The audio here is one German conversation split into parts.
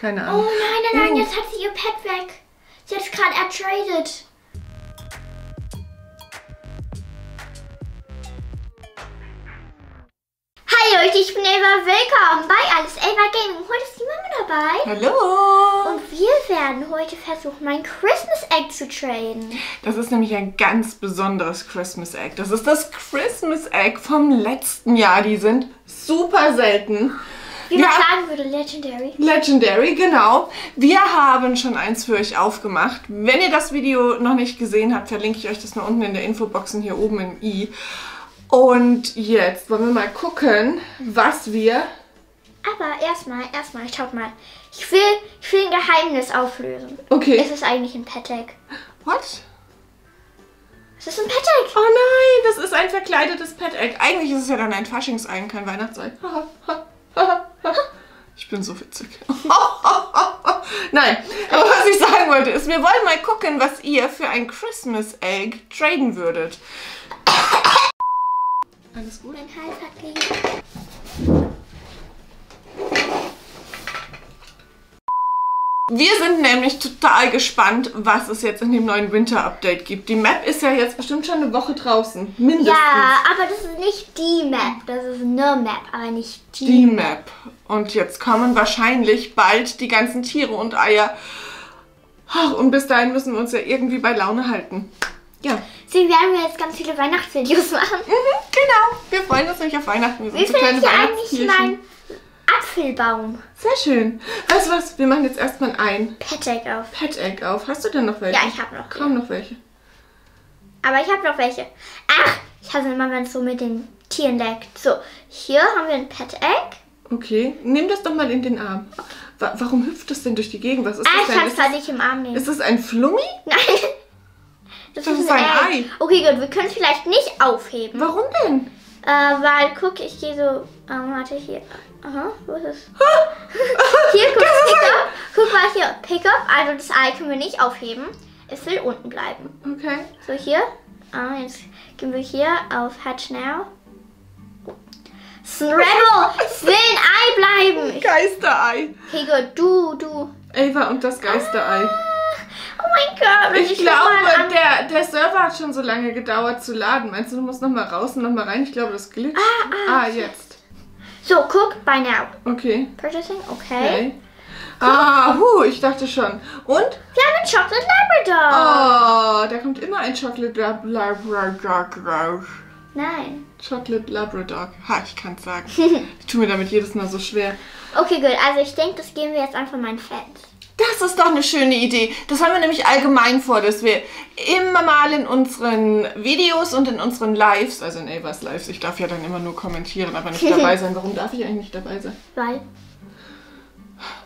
Keine Oh Ahnung. nein, nein, nein, Oh. jetzt hat sie ihr Pet weg. Sie hat es gerade ertradet. Hi Leute, ich bin Eva. Willkommen bei Alles Eva Gaming. Heute ist die Mama dabei. Hallo! Und wir werden heute versuchen, mein Christmas Egg zu traden. Das ist nämlich ein ganz besonderes Christmas Egg. Das ist das Christmas Egg vom letzten Jahr. Die sind super selten. Wie man sagen würde, Legendary. Legendary, genau. Wir haben schon eins für euch aufgemacht. Wenn ihr das Video noch nicht gesehen habt, verlinke ich euch das mal unten in der Infobox und hier oben im i. Und jetzt wollen wir mal gucken, was wir... Aber erstmal, erstmal, schaut mal. Ich will, ich will ein Geheimnis auflösen. Okay. Es ist eigentlich ein Pet Egg. What? Es ist ein Pet Egg. Oh nein, das ist ein verkleidetes Pet Egg. Eigentlich ist es ja dann ein Faschingsei, kein Weihnachtsei. Ich bin so witzig. Nein, aber was ich sagen wollte ist, wir wollen mal gucken, was ihr für ein Christmas Egg traden würdet. Alles gut? Mein Hals hat gegeben. Wir sind nämlich total gespannt, was es jetzt in dem neuen Winter-Update gibt. Die Map ist ja jetzt bestimmt schon eine Woche draußen. Mindestens. Ja, aber das ist nicht die Map. Das ist eine Map, aber nicht die. die Map. Und jetzt kommen wahrscheinlich bald die ganzen Tiere und Eier. Und bis dahin müssen wir uns ja irgendwie bei Laune halten. Ja, Deswegen werden wir jetzt ganz viele Weihnachtsvideos machen. mhm, genau. Wir freuen uns nämlich auf Weihnachten. Wir Wie sind so kleine eigentlich Weihnachtstierchen. mein Apfelbaum? Sehr schön. Weißt du was? Wir machen jetzt erstmal ein Pet Egg auf. Pet Egg auf. Hast du denn noch welche? Ja, ich habe noch. Kaum noch welche. Aber ich habe noch welche. Ach, ich hasse immer, wenn es so mit den Tieren leckt. So, hier haben wir ein Pet Egg. Okay, nimm das doch mal in den Arm. Wa warum hüpft das denn durch die Gegend? Was ist Ah, das ich denn? kann es Ist das, nicht im Arm nehmen. ist das ein Flummi? Nein. Das, Das ist ein Ei. Okay, gut, wir können es vielleicht nicht aufheben. Warum denn? Äh, weil, guck, ich gehe so. Ähm, warte, hier. Aha, wo ist es? hier, guck, Pickup. Guck mal hier, Pickup. Also das Ei können wir nicht aufheben. Es will unten bleiben. Okay. So, hier. Ah, jetzt gehen wir hier auf Hatch Now. Snrebble! Es will ein Ei bleiben. Ich- Geisterei. Okay, gut, du, du. Ava und das Geisterei. Oh mein Gott. Ich mal glaube, der, der Server hat schon so lange gedauert zu laden. Meinst du, du musst nochmal raus und nochmal rein? Ich glaube, das glitscht. ah, ah jetzt. So, guck, buy now. Okay. Purchasing, okay. okay. Ah, hu, ich dachte schon. Und? Wir haben einen Chocolate Labrador. Oh, da kommt immer ein Chocolate Lab Labrador raus. Nein. Chocolate Labrador. Ha, ich kann's sagen. Ich tue mir damit jedes Mal so schwer. Okay, gut. Also ich denke, das geben wir jetzt einfach meinen Fans. Das ist doch eine schöne Idee. Das haben wir nämlich allgemein vor, dass wir immer mal in unseren Videos und in unseren Lives, also in Avas Lives, ich darf ja dann immer nur kommentieren, aber nicht dabei sein. Warum darf ich eigentlich nicht dabei sein? Weil.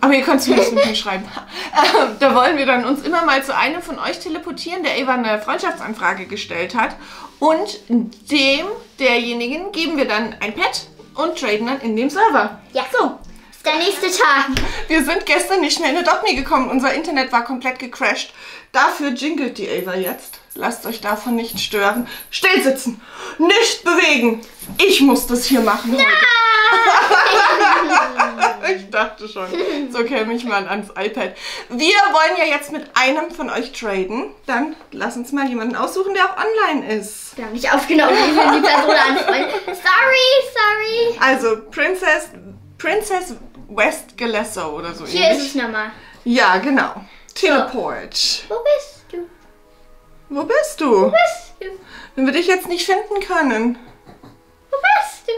Aber ihr könnt mit mir schreiben. Ähm, da wollen wir dann uns immer mal zu einem von euch teleportieren, der Eva eine Freundschaftsanfrage gestellt hat. Und dem, derjenigen, geben wir dann ein Pet und traden dann in dem Server. Ja. So, Ist der nächste Tag. wir sind gestern nicht mehr in Adopt.me gekommen. Unser Internet war komplett gecrashed. Dafür jingelt die Ava jetzt. Lasst euch davon nicht stören. Still sitzen. Nicht bewegen. Ich muss das hier machen. heute. Ich dachte schon. So käme ich mal ans iPad. Wir wollen ja jetzt mit einem von euch traden. Dann lass uns mal jemanden aussuchen, der auch online ist. Wir haben nicht aufgenommen, wie wir die Person anfreuen. Sorry, sorry. Also Princess, Princess West Galesso oder so Hier ist ähnlich. es nochmal. Ja, genau. Teleport. Wo bist du? Wo bist du? Wo bist du? Wenn wir dich jetzt nicht finden können. Wo bist du?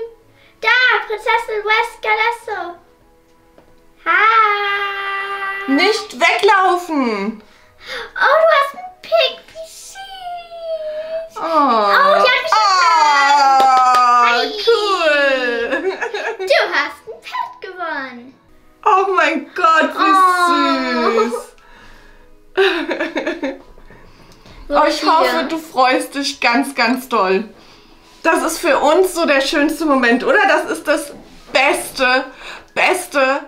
Da, Prinzessin West Galesso. Hi. Nicht weglaufen. Oh, du hast einen Pig. Wie süß. Oh, die hat mich oh, Hi. cool. Du hast ein Pet gewonnen. Oh mein Gott, wie Oh. süß. Oh, ich hoffe, du freust dich ganz, ganz doll. Das ist für uns so der schönste Moment, oder? Das ist das Beste, Beste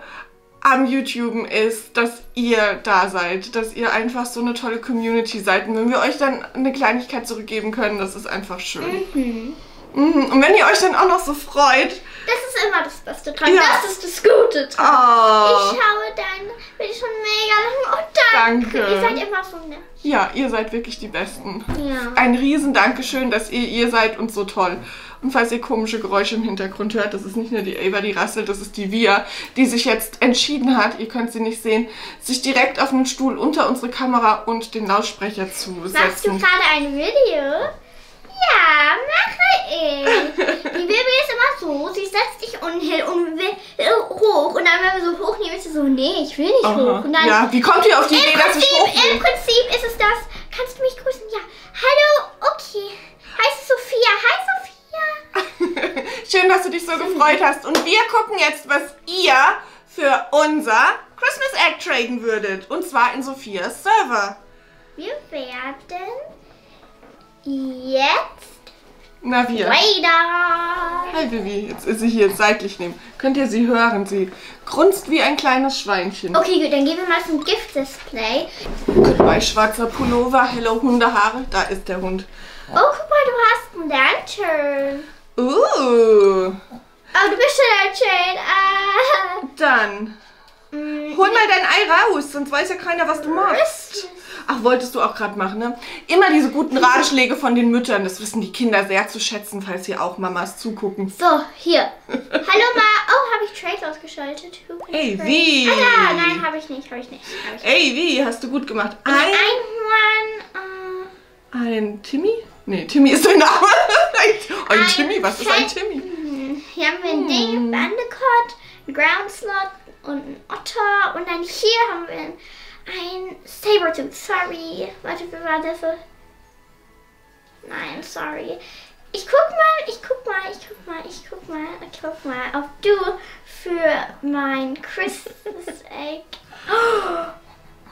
am YouTuben ist, dass ihr da seid, dass ihr einfach so eine tolle Community seid. Und wenn wir euch dann eine Kleinigkeit zurückgeben können, das ist einfach schön. Mhm. Und wenn ihr euch dann auch noch so freut. Das ist immer das Beste dran. Ja. Das ist das Gute dran. Oh. Ich schaue deine Danke. Ihr seid immer so nett. Ja, ihr seid wirklich die Besten. Ja. Ein riesen Dankeschön, dass ihr ihr seid und so toll. Und falls ihr komische Geräusche im Hintergrund hört, das ist nicht nur die Ava, die rasselt, das ist die Via, die sich jetzt entschieden hat, ihr könnt sie nicht sehen, sich direkt auf einen Stuhl unter unsere Kamera und den Lautsprecher zu Machst du setzen. gerade ein Video? Ja, mache ich. Die Baby ist immer so, sie setzt sich unten und will äh, hoch. Und dann, wenn wir so hochnehmen, ist sie so, nee, ich will nicht Aha. hoch. Und dann, Ja, wie kommt ihr auf die Idee, dass ich Prinzip, hoch Im? Prinzip ist es das. Kannst du mich grüßen? Ja. Hallo, okay. Heißt Sophia. Hi, Sophia. Schön, dass du dich so gefreut hast. Und wir gucken jetzt, was ihr für unser Christmas Egg traden würdet. Und zwar in Sophias Server. Wir werden jetzt Na, wir. Radar. Hi, Vivi. Jetzt ist sie hier seitlich nehmen. Könnt ihr sie hören? Sie grunzt wie ein kleines Schweinchen. Okay, gut, dann gehen wir mal zum Gift-Display. Goodbye, schwarzer Pullover. Hello, Hundehaare. Da ist der Hund. Oh, guck mal, du hast einen Lantern. Uh. Oh, du bist schon Lantern. Ah. Dann. Mm, Hol mal dein Ei raus, sonst weiß ja keiner, was du machst. Ach, wolltest du auch gerade machen, ne? Immer diese guten Ratschläge von den Müttern, das wissen die Kinder sehr zu schätzen, falls hier auch Mamas zugucken. So, hier. Hallo, Ma. Oh, habe ich Trade ausgeschaltet? Ey, wie? Ah, ja, nein, habe ich nicht, habe ich nicht. Hab ich nicht. Ey, wie? Hast du gut gemacht. Ein Ein, Einhorn. Äh, ein Timmy? Nee, Timmy ist dein Name. ein, Ein Timmy? Was ist ein Timmy? hm, hier haben wir ein Ding, Bandicoot, ein Groundslot und ein Otter. Und dann hier haben wir ein Sabertooth. Sorry. Warte, wie war das? so? Nein, sorry. Ich guck mal, ich guck mal, ich guck mal, ich guck mal, ich guck mal, ob du für mein Christmas Egg.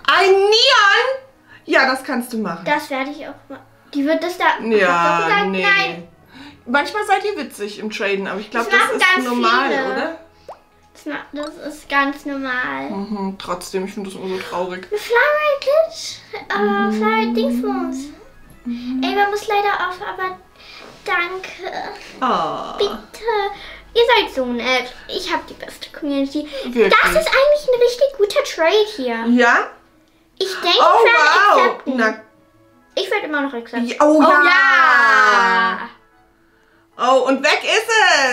Ein Neon? Ja, das kannst du machen. Das werde ich auch mal. Die wird das da. ja, nee. Nein. Manchmal seid ihr witzig im Traden, aber ich glaube, Das das, machen ist normal, viele. oder? Das, ist ganz normal. Mhm, trotzdem, ich finde das immer so traurig. Flower Glitch. Uh, Flower Dingsbums. Ey, man muss leider auf, aber danke. Ah, Bitte. Ihr seid so nett. Ich habe die beste Community. Wirklich? Das ist eigentlich ein richtig guter Trade hier. ja? Ich denke, Oh, ich werde wow. accepten. Na, Ich werde immer noch accepten. Ja, oh, ja. ja. oh, und weg ist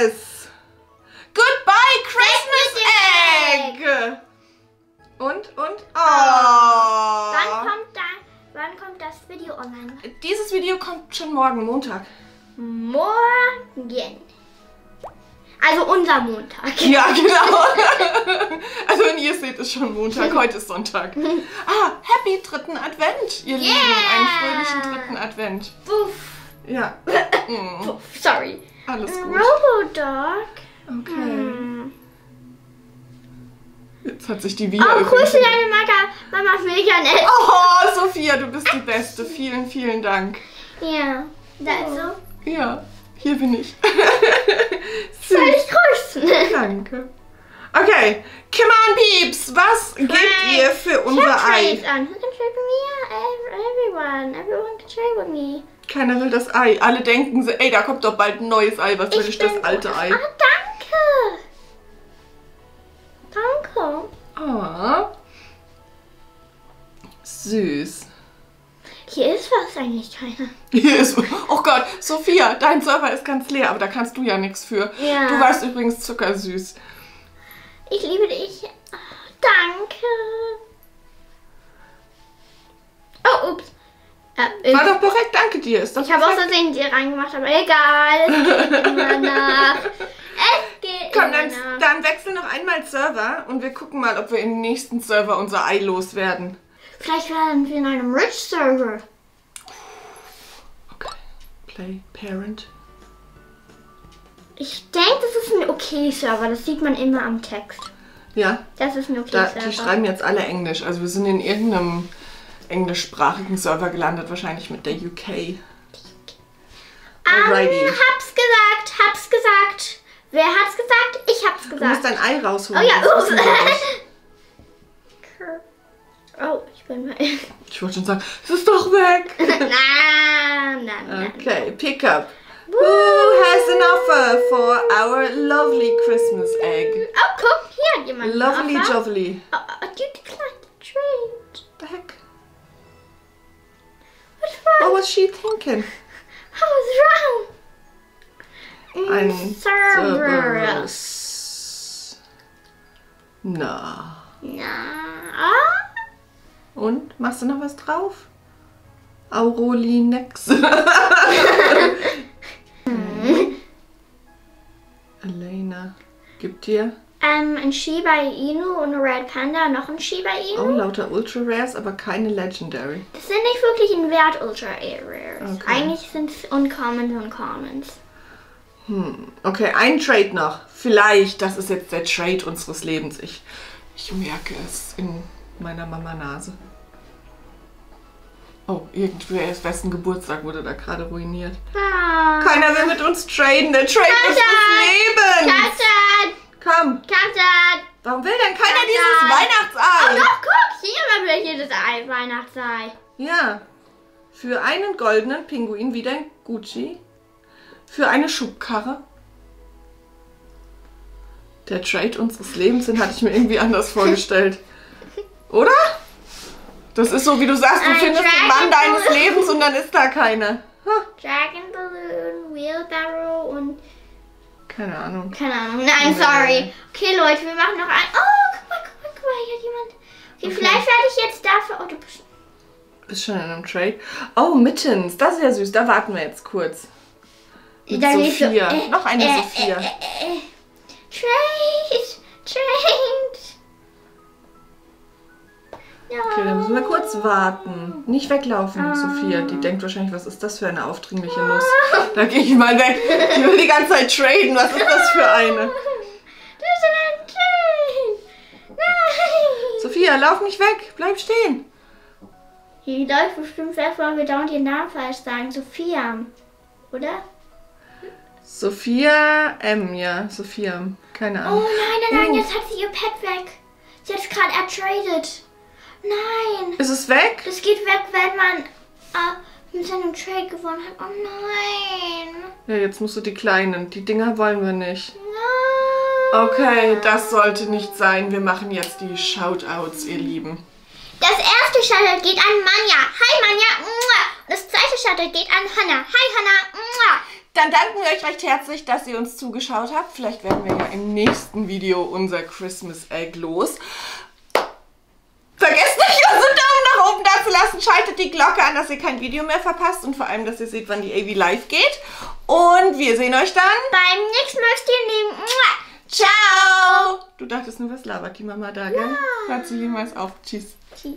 es. Goodbye, Christmas Egg. Und, und, oh. Wann kommt da, wann kommt das Video online? Dieses Video kommt schon morgen, Montag. Morgen. Also unser Montag. Ja, genau. also wenn ihr es seht, ist schon Montag. Heute ist Sonntag. Ah, happy dritten Advent, ihr Lieben. Einen fröhlichen dritten Advent. Buff. Ja. Mm, Buff. Sorry. alles gut. Robodog. Okay. Hm. Jetzt hat sich die Via Oh, grüße deine Mama. Mama ist mega nett. Oh, Sophia, du bist die Beste. Vielen, vielen Dank. Ja. Da ist so. Ja, hier bin ich. Soll Süß. ich grüßen? Danke. Okay, come on, Peeps. Was gebt ihr für Ich unser Ei? Trades an. Who can trade with me? Everyone. Everyone can trade with me. Keiner will das Ei. Alle denken so, ey, da kommt doch bald ein neues Ei. Was will ich, das bin alte. Ei? Süß. Hier ist was eigentlich keiner. Hier ist. Oh Gott, Sophia, dein Server ist ganz leer, aber da kannst du ja nichts für. Ja. Du warst übrigens zuckersüß. Ich liebe dich. Danke. Oh, ups. Äh, War ich doch perfekt, danke dir. Ist doch ich habe aus. Versehen die reingemacht, aber egal. Es geht immer nach. Es geht Komm, dann, nach. dann wechsel noch einmal Server und wir gucken mal, ob wir im nächsten Server unser Ei loswerden. Vielleicht werden wir in einem Rich-Server. Okay. Play Parent. Ich denke, das ist ein okay-Server. Das sieht man immer am Text. Ja, Das ist ein da, okay-Server. die schreiben jetzt alle Englisch. Also wir sind in irgendeinem englischsprachigen Server gelandet, wahrscheinlich mit der UK. Ähm, Alrighty. hab's gesagt, hab's gesagt. Wer hat's gesagt? Ich hab's Du musst gesagt. dein Ei rausholen. Oh ja, ups. wissen wir nicht. Oh, ich bin mal. Ich wollte schon sagen, es ist doch weg. na, na, na. Okay, pick up. Who has an offer for our lovely Christmas egg? Oh, guck, hier hat jemand. Lovely Offer. jovely. Oh, oh, oh you declined the trade. The heck? What was oh, she thinking? What's wrong? Ein mm, Cerberus. Cerberus. Na. Na. Ah. Und? Machst du noch was drauf? Aurolinex. Elena. Gibt dir Ähm, ein Shiba Inu und ein Red Panda, noch ein Shiba Inu. lauter Ultra Rares, aber keine Legendary. Das sind nicht wirklich ein Wert Ultra Rares. Okay. Eigentlich sind es Uncommons und Commons. Okay, ein Trade noch. Vielleicht, das ist jetzt der Trade unseres Lebens. Ich, ich merke es in meiner Mama-Nase. Oh, irgendwer ist wessen Geburtstag wurde da gerade ruiniert. Ah. Keiner will mit uns traden. Der Trade Tata! unseres Lebens. Captain! Komm, Captain! warum will denn keiner Tata! dieses Oh Weihnachtsei? doch, guck! Hier will jedes Ei Weihnachtsei. Ja. Für einen goldenen Pinguin wieder ein Gucci. Für eine Schubkarre. Der Trade unseres Lebens, den hatte ich mir irgendwie anders vorgestellt. Oder? Das ist so, wie du sagst, du Ein findest den Mann deines. Lebens und dann ist da keiner. Ha, Dragon Balloon, Wheelbarrow und keine Ahnung. keine Ahnung. Nein, sorry. Okay, Leute, wir machen noch ein. Oh, guck mal, guck mal, guck mal, hier hat jemand. Okay, Okay. vielleicht werde ich jetzt dafür. Oh, du bist. Ist schon in einem Trade. Oh, Mittens, das ist ja süß. Da warten wir jetzt kurz. Mit Da liegt so, Sophia. äh, Noch eine äh, Sophia. Äh, äh, äh. Trade! Trade! Okay, dann müssen wir kurz warten. Nicht weglaufen, Ah. Sophia. Die denkt wahrscheinlich, was ist das für eine aufdringliche Nuss? Da gehe ich mal weg. Die will die ganze Zeit traden. Was ist das für eine? Das ist ein Trade! Nein! Sophia, lauf nicht weg. Bleib stehen. Die läuft bestimmt weg, weil wir dauernd ihren Namen falsch sagen. Sophia. Oder? Sophia M, ja. Sophia. Keine Oh Ahnung. nein, nein, nein, Oh. jetzt hat sie ihr Pet weg. Sie hat es gerade ertradet. Nein. Ist es weg? Das geht weg, wenn man äh, mit seinem Trade gewonnen hat. Oh nein. Ja, jetzt musst du die kleinen. Die Dinger wollen wir nicht. Nein. Okay, das sollte nicht sein. Wir machen jetzt die Shoutouts, ihr Lieben. Das erste Shoutout geht an Manja. Hi Manja. Das zweite Shoutout geht an Hannah. Hi Hannah. Mua. Dann danken wir euch recht herzlich, dass ihr uns zugeschaut habt. Vielleicht werden wir ja im nächsten Video unser Christmas Egg los. Vergesst nicht, unseren Daumen nach oben da zu lassen. Schaltet die Glocke an, dass ihr kein Video mehr verpasst und vor allem, dass ihr seht, wann die AV live geht. Und wir sehen euch dann. Beim nächsten Mal stehen. Mua. Ciao! Du dachtest nur, was labert die Mama da, gell? Hört sie jemals auf. Tschüss. Tschüss.